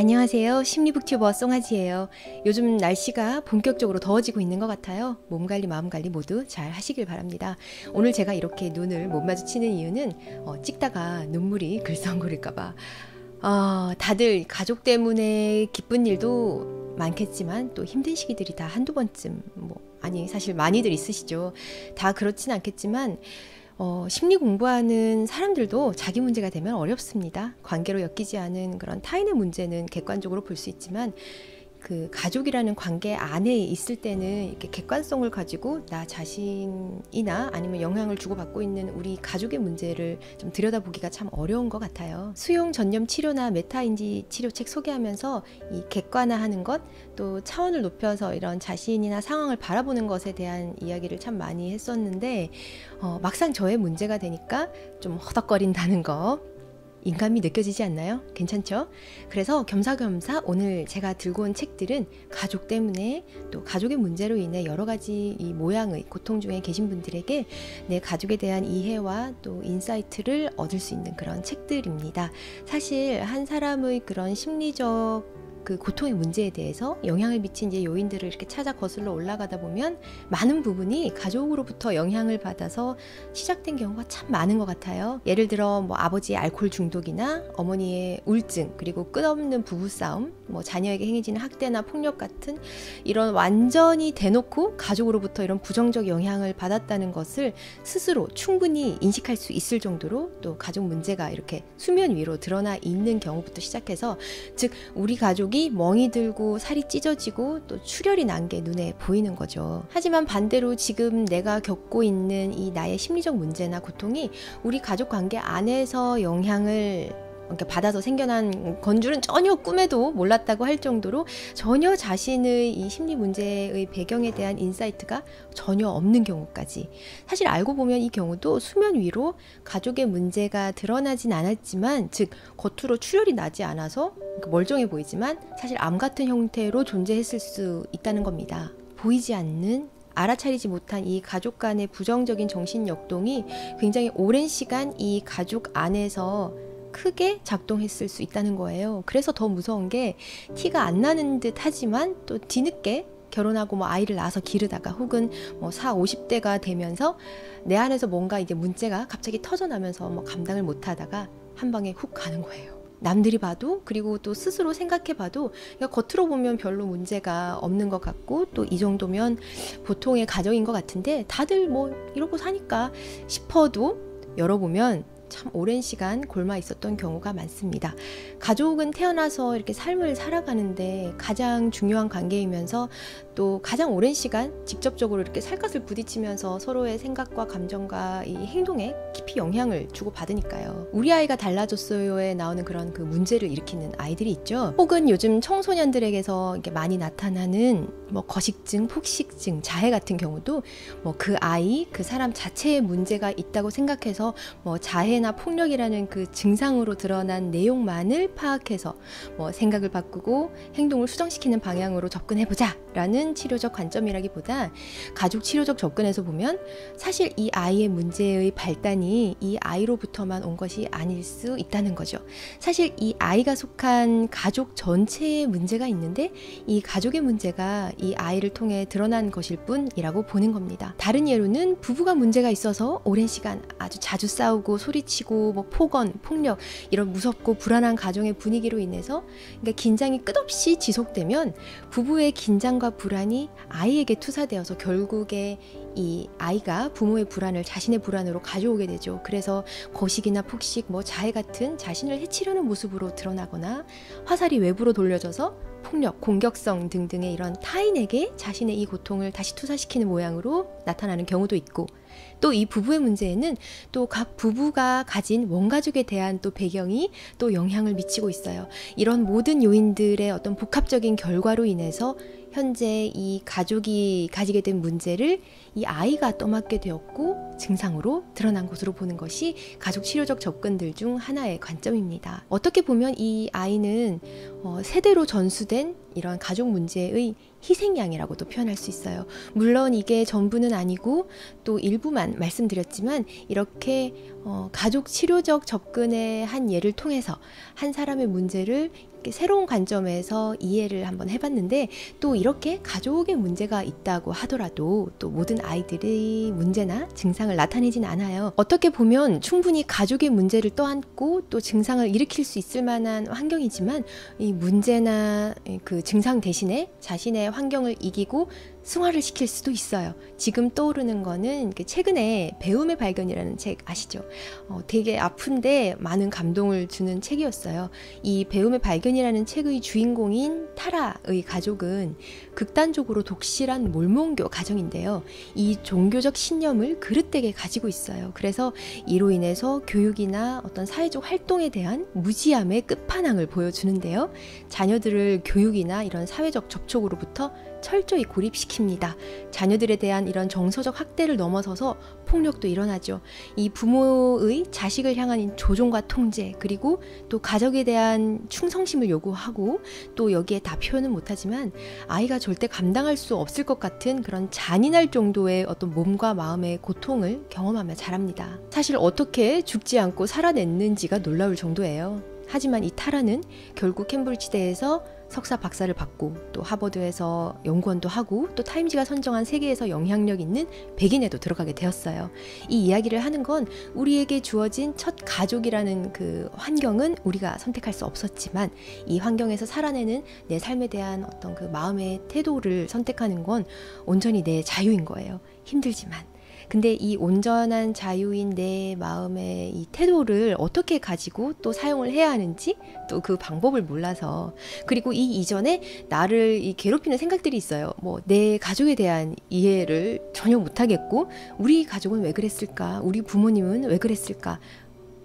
안녕하세요. 심리북튜버 송아지예요. 요즘 날씨가 본격적으로 더워지고 있는 것 같아요. 몸 관리, 마음 관리 모두 잘 하시길 바랍니다. 오늘 제가 이렇게 눈을 못 마주치는 이유는 어, 찍다가 눈물이 글썽거릴까봐. 어, 다들 가족 때문에 기쁜 일도 많겠지만 또 힘든 시기들이 다 한두 번쯤, 뭐, 아니, 사실 많이들 있으시죠. 다 그렇진 않겠지만, 어, 심리 공부하는 사람들도 자기 문제가 되면 어렵습니다. 관계로 엮이지 않은 그런 타인의 문제는 객관적으로 볼 수 있지만 그 가족이라는 관계 안에 있을 때는 이렇게 객관성을 가지고 나 자신이나 아니면 영향을 주고받고 있는 우리 가족의 문제를 좀 들여다보기가 참 어려운 것 같아요. 수용 전념 치료나 메타인지 치료책 소개하면서 이 객관화하는 것, 또 차원을 높여서 이런 자신이나 상황을 바라보는 것에 대한 이야기를 참 많이 했었는데 어, 막상 저의 문제가 되니까 좀 허덕거린다는 거 인감이 느껴지지 않나요? 괜찮죠? 그래서 겸사겸사 오늘 제가 들고 온 책들은 가족 때문에 또 가족의 문제로 인해 여러 가지 이 모양의 고통 중에 계신 분들에게 내 가족에 대한 이해와 또 insight를 얻을 수 있는 그런 책들입니다. 사실 한 사람의 그런 심리적 그 고통의 문제에 대해서 영향을 미친 이제 요인들을 이렇게 찾아 거슬러 올라가다 보면 많은 부분이 가족으로부터 영향을 받아서 시작된 경우가 참 많은 것 같아요. 예를 들어 뭐 아버지의 알코올 중독이나 어머니의 우울증 그리고 끝없는 부부싸움, 뭐 자녀에게 행해지는 학대나 폭력 같은 이런 완전히 대놓고 가족으로부터 이런 부정적 영향을 받았다는 것을 스스로 충분히 인식할 수 있을 정도로 또 가족 문제가 이렇게 수면 위로 드러나 있는 경우부터 시작해서 즉 우리 가족이 멍이 들고 살이 찢어지고 또 출혈이 난 게 눈에 보이는 거죠. 하지만 반대로 지금 내가 겪고 있는 이 나의 심리적 문제나 고통이 우리 가족 관계 안에서 영향을 그러니까 받아서 생겨난 건 줄은 전혀 꿈에도 몰랐다고 할 정도로 전혀 자신의 이 심리 문제의 배경에 대한 insight가 전혀 없는 경우까지 사실 알고 보면 이 경우도 수면 위로 가족의 문제가 드러나진 않았지만 즉 겉으로 출혈이 나지 않아서 그러니까 멀쩡해 보이지만 사실 암 같은 형태로 존재했을 수 있다는 겁니다. 보이지 않는 알아차리지 못한 이 가족 간의 부정적인 정신 역동이 굉장히 오랜 시간 이 가족 안에서 크게 작동했을 수 있다는 거예요. 그래서 더 무서운 게 티가 안 나는 듯 하지만 또 뒤늦게 결혼하고 뭐 아이를 낳아서 기르다가 혹은 뭐 4, 50대가 되면서 내 안에서 뭔가 이제 문제가 갑자기 터져나면서 뭐 감당을 못 하다가 한 방에 훅 가는 거예요. 남들이 봐도 그리고 또 스스로 생각해 봐도 그러니까 겉으로 보면 별로 문제가 없는 것 같고 또 이 정도면 보통의 가정인 것 같은데 다들 뭐 이러고 사니까 싶어도 열어보면 참 오랜 시간 골마 있었던 경우가 많습니다. 가족은 태어나서 이렇게 삶을 살아가는데 가장 중요한 관계이면서 또 가장 오랜 시간 직접적으로 이렇게 살갗을 부딪히면서 서로의 생각과 감정과 이 행동에 깊이 영향을 주고 받으니까요. 우리 아이가 달라졌어요에 나오는 그런 그 문제를 일으키는 아이들이 있죠. 혹은 요즘 청소년들에게서 이게 많이 나타나는 뭐 거식증, 폭식증, 자해 같은 경우도 뭐 그 아이, 그 사람 자체의 문제가 있다고 생각해서 뭐 자해 나 폭력이라는 그 증상으로 드러난 내용만을 파악해서 뭐 생각을 바꾸고 행동을 수정시키는 방향으로 접근해보자라는 하는 치료적 관점이라기보다 가족 치료적 접근에서 보면 사실 이 아이의 문제의 발단이 이 아이로부터만 온 것이 아닐 수 있다는 거죠. 사실 이 아이가 속한 가족 전체의 문제가 있는데 이 가족의 문제가 이 아이를 통해 드러난 것일 뿐이라고 보는 겁니다. 다른 예로는 부부가 문제가 있어서 오랜 시간 아주 자주 싸우고 소리 치고 뭐 폭언, 폭력 이런 무섭고 불안한 가정의 분위기로 인해서 그러니까 긴장이 끝없이 지속되면 부부의 긴장과 불안 불안이 아이에게 투사되어서 결국에 이 아이가 부모의 불안을 자신의 불안으로 가져오게 되죠. 그래서 거식이나 폭식, 뭐 자해 같은 자신을 해치려는 모습으로 드러나거나 화살이 외부로 돌려져서 폭력, 공격성 등등의 이런 타인에게 자신의 이 고통을 다시 투사시키는 모양으로 나타나는 경우도 있고 또 이 부부의 문제에는 또 각 부부가 가진 원가족에 대한 또 배경이 또 영향을 미치고 있어요. 이런 모든 요인들의 어떤 복합적인 결과로 인해서 현재 이 가족이 가지게 된 문제를 이 아이가 떠맡게 되었고 증상으로 드러난 것으로 보는 것이 가족 치료적 접근들 중 하나의 관점입니다. 어떻게 보면 이 아이는 어, 세대로 전수된 이런 가족 문제의 희생양이라고도 표현할 수 있어요. 물론 이게 전부는 아니고 또 일부만 말씀드렸지만 이렇게 어, 가족 치료적 접근의 한 예를 통해서 한 사람의 문제를 새로운 관점에서 이해를 한번 해봤는데 또 이렇게 가족의 문제가 있다고 하더라도 또 아이들의 문제나 증상을 나타내진 않아요. 어떻게 보면 충분히 가족의 문제를 떠안고 또 증상을 일으킬 수 있을 만한 환경이지만 이 문제나 그 증상 대신에 자신의 환경을 이기고 승화를 시킬 수도 있어요. 지금 떠오르는 거는 최근에 배움의 발견이라는 책 아시죠? 어, 되게 아픈데 많은 감동을 주는 책이었어요. 이 배움의 발견이라는 책의 주인공인 타라의 가족은 극단적으로 독실한 몰몬교 가정인데요. 이 종교적 신념을 그릇되게 가지고 있어요. 그래서 이로 인해서 교육이나 어떤 사회적 활동에 대한 무지함의 끝판왕을 보여주는데요. 자녀들을 교육이나 이런 사회적 접촉으로부터 철저히 고립시킵니다. 자녀들에 대한 이런 정서적 학대를 넘어서서 폭력도 일어나죠. 이 부모의 자식을 향한 조종과 통제, 그리고 또 가족에 대한 충성심을 요구하고 또 여기에 다 표현은 못하지만 아이가 절대 감당할 수 없을 것 같은 그런 잔인할 정도의 어떤 몸과 마음의 고통을 경험하며 자랍니다. 사실 어떻게 죽지 않고 살아냈는지가 놀라울 정도예요. 하지만 이 타라는 결국 캠브리지대에서 석사 박사를 받고 또 하버드에서 연구원도 하고 또 타임지가 선정한 세계에서 영향력 있는 백인에도 들어가게 되었어요. 이 이야기를 하는 건 우리에게 주어진 첫 가족이라는 그 환경은 우리가 선택할 수 없었지만 이 환경에서 살아내는 내 삶에 대한 어떤 그 마음의 태도를 선택하는 건 온전히 내 자유인 거예요. 힘들지만. 근데 이 온전한 자유인 내 마음의 이 태도를 어떻게 가지고 또 사용을 해야 하는지 또 그 방법을 몰라서 그리고 이 이전에 나를 이 괴롭히는 생각들이 있어요. 뭐 내 가족에 대한 이해를 전혀 못하겠고 우리 가족은 왜 그랬을까? 우리 부모님은 왜 그랬을까?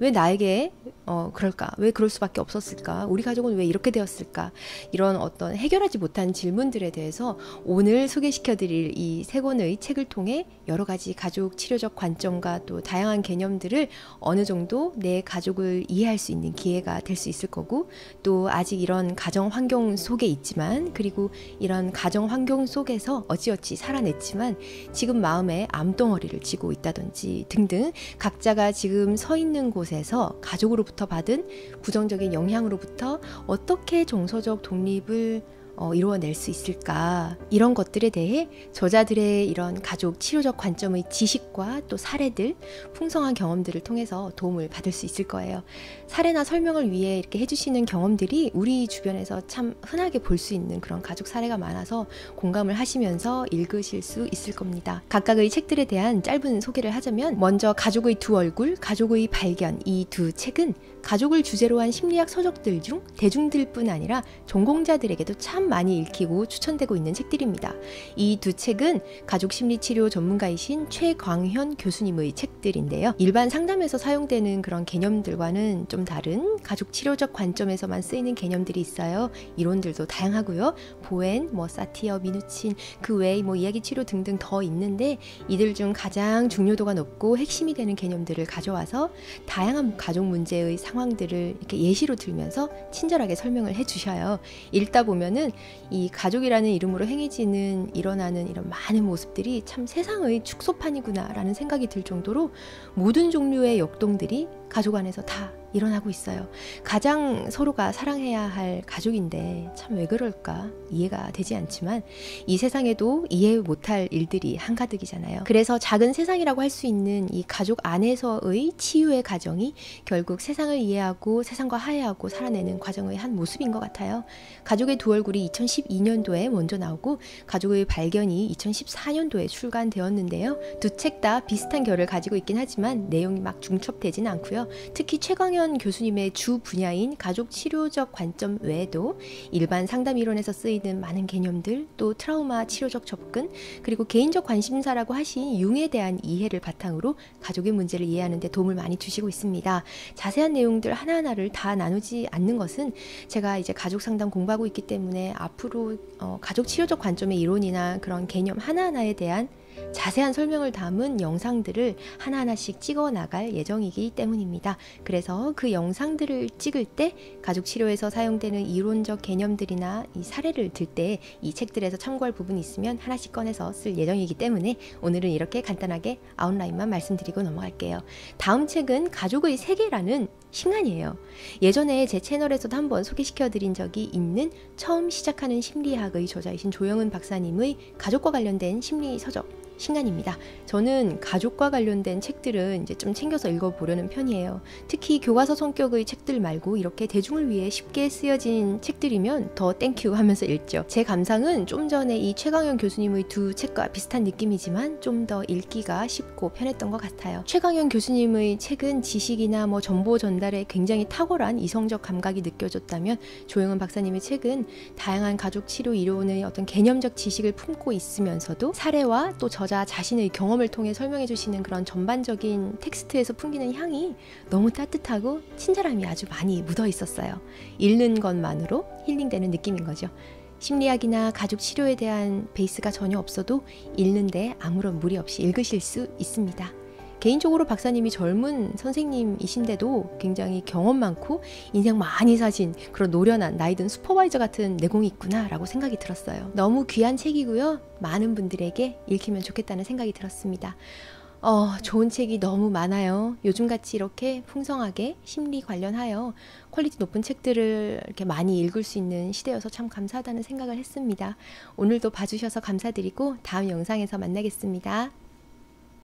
왜 나에게 어, 그럴까? 왜 그럴 수밖에 없었을까? 우리 가족은 왜 이렇게 되었을까? 이런 어떤 해결하지 못한 질문들에 대해서 오늘 소개시켜 드릴 이 세 권의 책을 통해 여러 가지 가족 치료적 관점과 또 다양한 개념들을 어느 정도 내 가족을 이해할 수 있는 기회가 될 수 있을 거고 또 아직 이런 가정 환경 속에 있지만 그리고 이런 가정 환경 속에서 어찌어찌 살아냈지만 지금 마음에 암덩어리를 쥐고 있다든지 등등 각자가 지금 서 있는 곳에 서 가족으로부터 받은 부정적인 영향으로부터 어떻게 정서적 독립을 어, 이루어낼 수 있을까 이런 것들에 대해 저자들의 이런 가족 치료적 관점의 지식과 또 사례들 풍성한 경험들을 통해서 도움을 받을 수 있을 거예요. 사례나 설명을 위해 이렇게 해주시는 경험들이 우리 주변에서 참 흔하게 볼 수 있는 그런 가족 사례가 많아서 공감을 하시면서 읽으실 수 있을 겁니다. 각각의 책들에 대한 짧은 소개를 하자면 먼저 가족의 두 얼굴, 가족의 발견 이 두 책은 가족을 주제로 한 심리학 서적들 중 대중들뿐 아니라 전공자들에게도 참 많이 읽히고 추천되고 있는 책들입니다. 이 두 책은 가족 심리 치료 전문가이신 최광현 교수님의 책들인데요. 일반 상담에서 사용되는 그런 개념들과는 좀 다른 가족 치료적 관점에서만 쓰이는 개념들이 있어요. 이론들도 다양하고요. 보엔, 뭐 사티어, 미누친 그 외에 뭐 이야기 치료 등등 더 있는데 이들 중 가장 중요도가 높고 핵심이 되는 개념들을 가져와서 다양한 가족 문제의 상 상황들을 이렇게 예시로 들면서 친절하게 설명을 해 주셔요. 읽다 보면은 이 가족이라는 이름으로 행해지는 일어나는 이런 많은 모습들이 참 세상의 축소판이구나라는 생각이 들 정도로 모든 종류의 역동들이 가족 안에서 다 일어나고 있어요. 가장 서로가 사랑해야 할 가족인데 참 왜 그럴까 이해가 되지 않지만 이 세상에도 이해 못할 일들이 한가득이잖아요. 그래서 작은 세상이라고 할 수 있는 이 가족 안에서의 치유의 과정이 결국 세상을 이해하고 세상과 화해하고 살아내는 과정의 한 모습인 것 같아요. 가족의 두 얼굴이 2012년도에 먼저 나오고 가족의 발견이 2014년도에 출간되었는데요. 두 책 다 비슷한 결을 가지고 있긴 하지만 내용이 막 중첩되지는 않고요. 특히 최광현 최현 교수님의 주 분야인 가족 치료적 관점 외에도 일반 상담 이론에서 쓰이는 많은 개념들, 또 트라우마 치료적 접근, 그리고 개인적 관심사라고 하신 융에 대한 이해를 바탕으로 가족의 문제를 이해하는 데 도움을 많이 주시고 있습니다. 자세한 내용들 하나하나를 다 나누지 않는 것은 제가 이제 가족 상담 공부하고 있기 때문에 앞으로 어, 가족 치료적 관점의 이론이나 그런 개념 하나하나에 대한 자세한 설명을 담은 영상들을 하나하나씩 찍어 나갈 예정이기 때문입니다. 그래서 그 영상들을 찍을 때 가족 치료에서 사용되는 이론적 개념들이나 이 사례를 들 때 이 책들에서 참고할 부분이 있으면 하나씩 꺼내서 쓸 예정이기 때문에 오늘은 이렇게 간단하게 아웃라인만 말씀드리고 넘어갈게요. 다음 책은 가족의 세계라는 신간이에요. 예전에 제 채널에서도 한번 소개시켜 드린 적이 있는 처음 시작하는 심리학의 저자이신 조영은 박사님의 가족과 관련된 심리 서적 신간입니다. 저는 가족과 관련된 책들은 이제 좀 챙겨서 읽어보려는 편이에요. 특히 교과서 성격의 책들 말고 이렇게 대중을 위해 쉽게 쓰여진 책들이면 더 thank you 하면서 읽죠. 제 감상은 좀 전에 이 최강현 교수님의 두 책과 비슷한 느낌이지만 좀 더 읽기가 쉽고 편했던 것 같아요. 최강현 교수님의 책은 지식이나 뭐 정보 전달에 굉장히 탁월한 이성적 감각이 느껴졌다면 조영은 박사님의 책은 다양한 가족 치료 이론의 어떤 개념적 지식을 품고 있으면서도 사례와 또 저자 자신의 경험을 통해 설명해 주시는 그런 전반적인 텍스트에서 풍기는 향이 너무 따뜻하고 친절함이 아주 많이 묻어 있었어요. 읽는 것만으로 힐링되는 느낌인 거죠. 심리학이나 가족 치료에 대한 베이스가 전혀 없어도 읽는데 아무런 무리 없이 읽으실 수 있습니다. 개인적으로 박사님이 젊은 선생님이신데도 굉장히 경험 많고 인생 많이 사신 그런 노련한 나이든 supervisor 같은 내공이 있구나라고 생각이 들었어요. 너무 귀한 책이고요. 많은 분들에게 읽히면 좋겠다는 생각이 들었습니다. 어, 좋은 책이 너무 많아요. 요즘같이 이렇게 풍성하게 심리 관련하여 quality 높은 책들을 이렇게 많이 읽을 수 있는 시대여서 참 감사하다는 생각을 했습니다. 오늘도 봐주셔서 감사드리고 다음 영상에서 만나겠습니다.